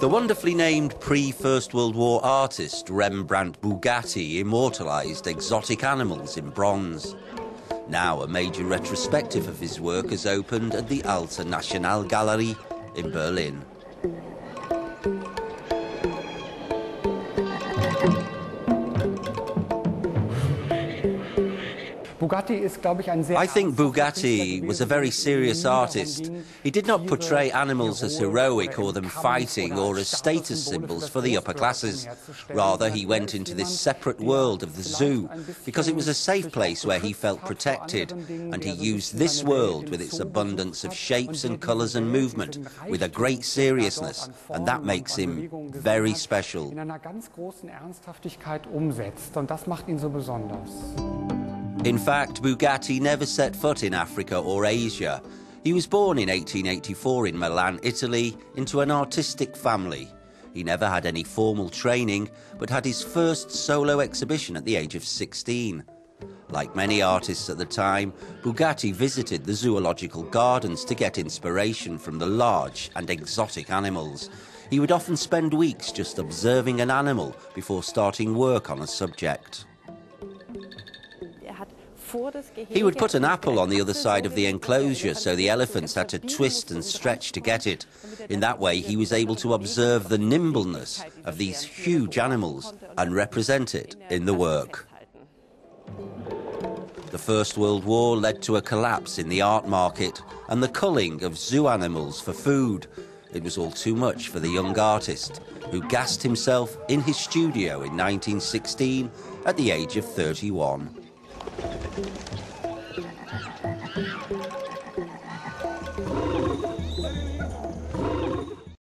The wonderfully named pre-First World War artist Rembrandt Bugatti immortalised exotic animals in bronze. Now a major retrospective of his work has opened at the Alte Nationalgalerie in Berlin. I think Bugatti was a very serious artist. He did not portray animals as heroic or them fighting or as status symbols for the upper classes. Rather, he went into this separate world of the zoo because it was a safe place where he felt protected, and he used this world with its abundance of shapes and colours and movement with a great seriousness, and that makes him very special. In fact, Bugatti never set foot in Africa or Asia. He was born in 1884 in Milan, Italy, into an artistic family. He never had any formal training, but had his first solo exhibition at the age of 16. Like many artists at the time, Bugatti visited the zoological gardens to get inspiration from the large and exotic animals. He would often spend weeks just observing an animal before starting work on a subject. He would put an apple on the other side of the enclosure so the elephants had to twist and stretch to get it. In that way, he was able to observe the nimbleness of these huge animals and represent it in the work. The First World War led to a collapse in the art market and the culling of zoo animals for food. It was all too much for the young artist, who gassed himself in his studio in 1916 at the age of 31. Thank you.